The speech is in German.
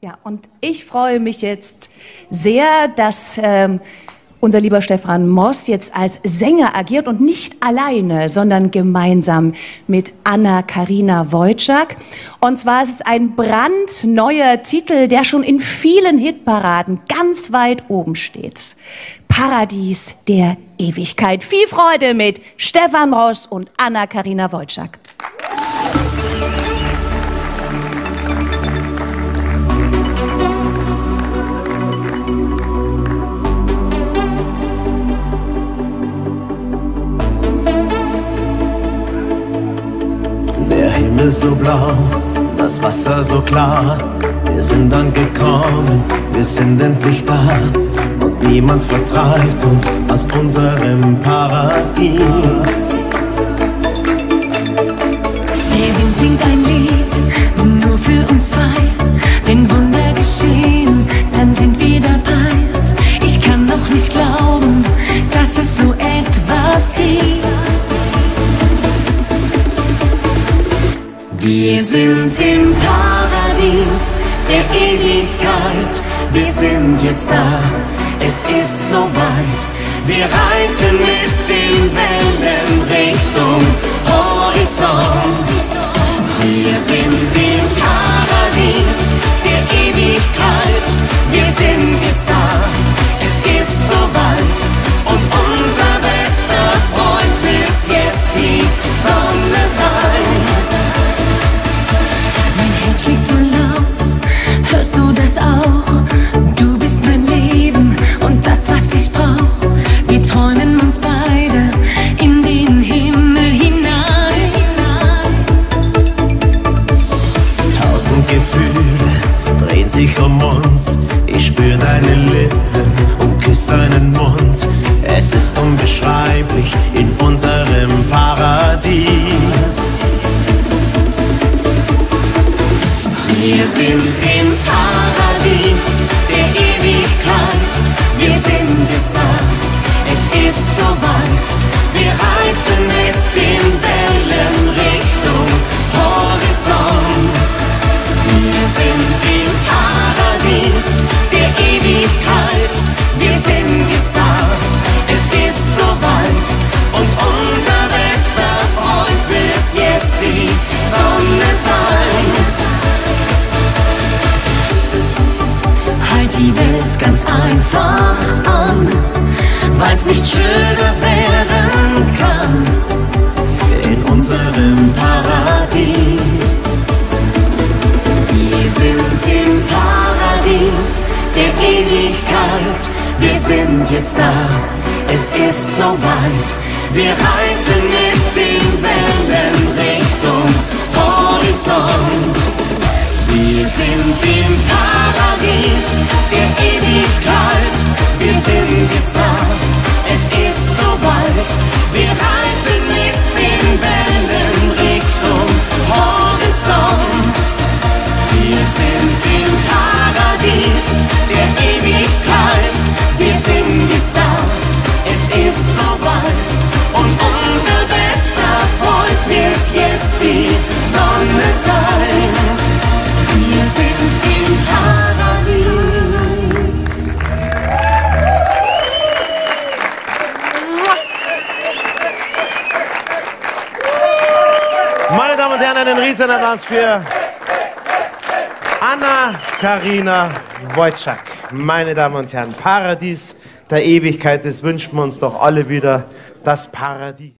Ja, und ich freue mich jetzt sehr, dass ähm, unser lieber Stefan Moss jetzt als Sänger agiert und nicht alleine, sondern gemeinsam mit Anna-Karina Wojcik. Und zwar ist es ein brandneuer Titel, der schon in vielen Hitparaden ganz weit oben steht. Paradies der Ewigkeit. Viel Freude mit Stefan Ross und Anna-Karina Wojcik. Himmel so blau, das Wasser so klar. Wir sind angekommen, wir sind endlich da. Und niemand vertreibt uns aus unserem Paradies. Wir sind im Paradies der Ewigkeit. Wir sind jetzt da, es ist soweit. Wir reiten mit den Wellen Richtung Horizont. Wir sind im Sich um uns. Ich spür deine Lippen und küss deinen Mund. Es ist unbeschreiblich in unserem Paradies. Wir sind im Paradies der Ewigkeit. Wir sind jetzt da, einfach an, weil's nicht schöner werden kann. in unserem Paradies. Wir sind im Paradies der Ewigkeit. Wir sind jetzt da, es ist soweit. Wir reiten mit den Wellen Richtung Horizont. Wir sind im Paradies der Ewigkeit. Wir sind jetzt da, Herren, einen riesen Applaus für Anna-Karina Wojcik. Meine Damen und Herren, Paradies der Ewigkeit, das wünschen wir uns doch alle wieder, das Paradies.